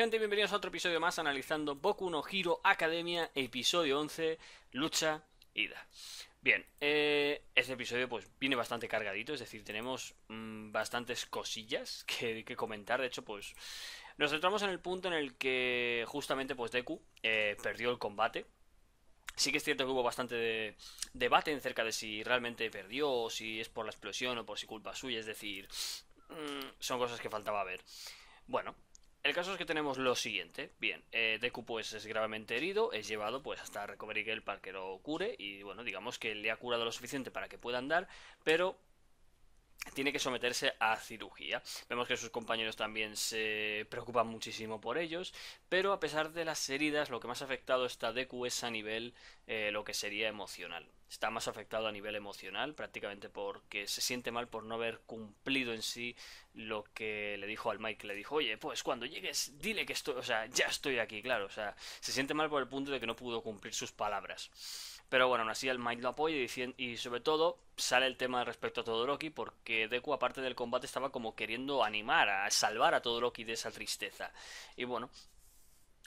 gente? Bienvenidos a otro episodio más analizando Boku no Hero Academia, episodio 11, Lucha Ida. Bien, eh, este episodio pues viene bastante cargadito, es decir, tenemos mm, bastantes cosillas que, comentar, de hecho pues nos centramos en el punto en el que justamente pues Deku eh, perdió el combate, Sí que es cierto que hubo bastante debate acerca de si realmente perdió, o si es por la explosión o por si culpa suya, es decir, mm, son cosas que faltaba ver. Bueno, el caso es que tenemos lo siguiente. Bien, eh, Deku pues es gravemente herido, es llevado pues hasta Recovery Girl para que lo cure y bueno, digamos que le ha curado lo suficiente para que pueda andar, pero tiene que someterse a cirugía. Vemos que sus compañeros también se preocupan muchísimo por ellos, pero a pesar de las heridas, lo que más ha afectado está Deku es a nivel eh, lo que sería emocional. Está más afectado a nivel emocional, prácticamente porque se siente mal por no haber cumplido en sí lo que le dijo al Mike. Le dijo, oye, pues cuando llegues, dile que estoy, o sea, ya estoy aquí, claro. O sea, se siente mal por el punto de que no pudo cumplir sus palabras. Pero bueno, aún así el Mike lo apoya y, y sobre todo sale el tema respecto a Todoroki porque Deku aparte del combate estaba como queriendo animar, a salvar a Todoroki de esa tristeza. Y bueno,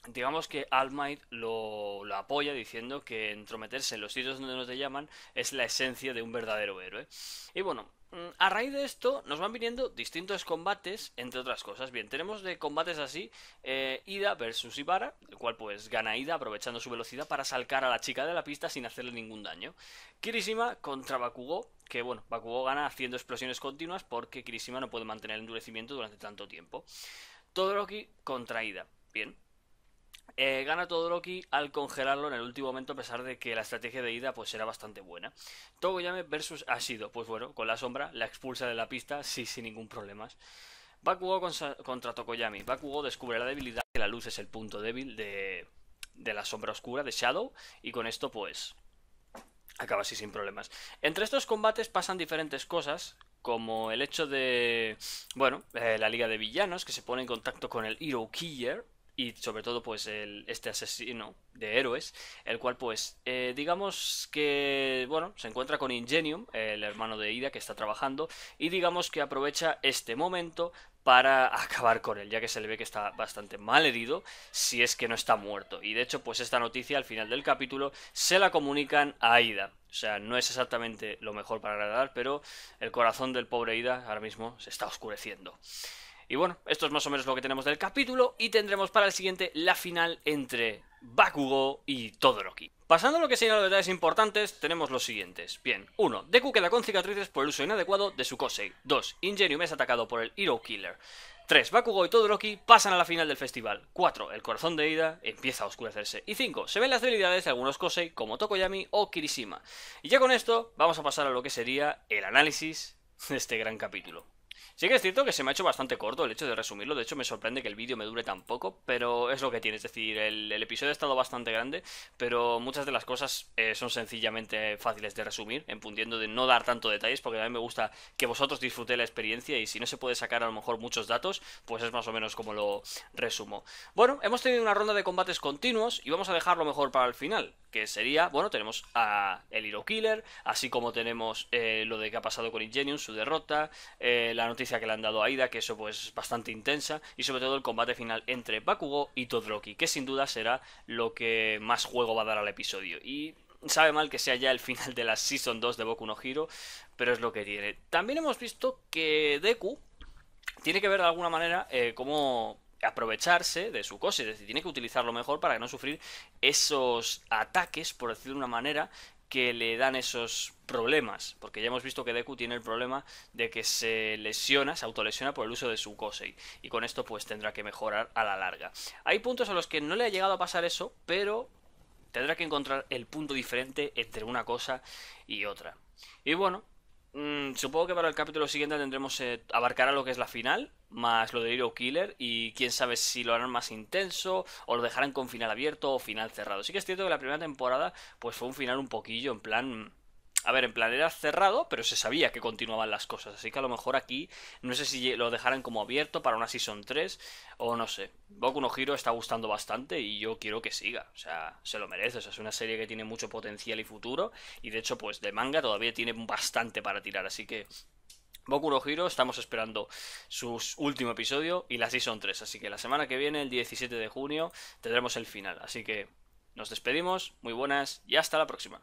digamos que All Might lo, apoya diciendo que entrometerse en los sitios donde nos te llaman es la esencia de un verdadero héroe. Y bueno, Mm, a raíz de esto nos van viniendo distintos combates, entre otras cosas. Bien, tenemos de combates así, eh, Ida versus Ibara, el cual pues gana Ida aprovechando su velocidad para salcar a la chica de la pista sin hacerle ningún daño. Kirishima contra Bakugo, que bueno, Bakugo gana haciendo explosiones continuas porque Kirishima no puede mantener el endurecimiento durante tanto tiempo. Todoroki contra Ida. Bien, eh, gana Todoroki al congelarlo en el último momento a pesar de que la estrategia de ida pues era bastante buena. Togoyame versus Ashido, pues bueno, con la sombra la expulsa de la pista sí sin ningún problema. Bakugo contra Tokoyami. Bakugo descubre la debilidad que la luz es el punto débil de, de la sombra oscura, de Shadow, y con esto pues acaba así sin problemas. Entre estos combates pasan diferentes cosas, como el hecho de, bueno, eh, la liga de villanos que se pone en contacto con el Hero Killer, y sobre todo pues el, este asesino de héroes, el cual pues eh, digamos que bueno, se encuentra con Ingenium, el hermano de Ida que está trabajando y digamos que aprovecha este momento para acabar con él, ya que se le ve que está bastante mal herido, si es que no está muerto. Y de hecho, pues esta noticia al final del capítulo se la comunican a Ida. O sea, no es exactamente lo mejor para agradar, pero el corazón del pobre Ida ahora mismo se está oscureciendo. Y bueno, esto es más o menos lo que tenemos del capítulo y tendremos para el siguiente la final entre Bakugo y Todoroki. Pasando a lo que serían los detalles importantes, tenemos los siguientes. Bien, 1. Deku queda con cicatrices por el uso inadecuado de su Kosei. 2. Ingenium es atacado por el Hero Killer. 3. Bakugo y Todoroki pasan a la final del festival. 4. El corazón de Ida empieza a oscurecerse. Y 5. Se ven las debilidades de algunos Kosei como Tokoyami o Kirishima. Y ya con esto vamos a pasar a lo que sería el análisis de este gran capítulo. Sí que es cierto que se me ha hecho bastante corto el hecho de resumirlo, de hecho me sorprende que el vídeo me dure tan poco, pero es lo que tiene, es decir, el, episodio ha estado bastante grande, pero muchas de las cosas eh, son sencillamente fáciles de resumir, en puntiendo de no dar tanto detalles, porque a mí me gusta que vosotros disfrutéis la experiencia y si no se puede sacar a lo mejor muchos datos, pues es más o menos como lo resumo. Bueno, hemos tenido una ronda de combates continuos y vamos a dejarlo mejor para el final, que sería, bueno, tenemos a el Hero Killer, así como tenemos eh, lo de que ha pasado con Ingenium, su derrota, eh, la noticia que le han dado a Ida, que eso pues es bastante intensa, y sobre todo el combate final entre Bakugo y Todoroki, que sin duda será lo que más juego va a dar al episodio. Y sabe mal que sea ya el final de la Season 2 de Boku no Hero, pero es lo que tiene. También hemos visto que Deku tiene que ver de alguna manera eh, cómo aprovecharse de su cosa, es decir, tiene que utilizarlo mejor para no sufrir esos ataques, por decirlo de una manera, que le dan esos problemas, porque ya hemos visto que Deku tiene el problema de que se lesiona, se autolesiona por el uso de su Kosei, y con esto pues tendrá que mejorar a la larga. Hay puntos a los que no le ha llegado a pasar eso, pero tendrá que encontrar el punto diferente entre una cosa y otra. Y bueno, Mm, supongo que para el capítulo siguiente tendremos eh, abarcará lo que es la final, más lo de Hero Killer, y quién sabe si lo harán más intenso, o lo dejarán con final abierto o final cerrado. Sí que es cierto que la primera temporada, pues fue un final un poquillo en plan a ver, en plan era cerrado, pero se sabía que continuaban las cosas. Así que a lo mejor aquí no sé si lo dejarán como abierto para una Season 3 o no sé. Boku no Hero está gustando bastante y yo quiero que siga. O sea, se lo merece. O sea, es una serie que tiene mucho potencial y futuro. Y de hecho, pues de manga todavía tiene bastante para tirar. Así que Boku no Hero, estamos esperando su último episodio y la Season 3. Así que la semana que viene, el 17 de junio, tendremos el final. Así que nos despedimos, muy buenas y hasta la próxima.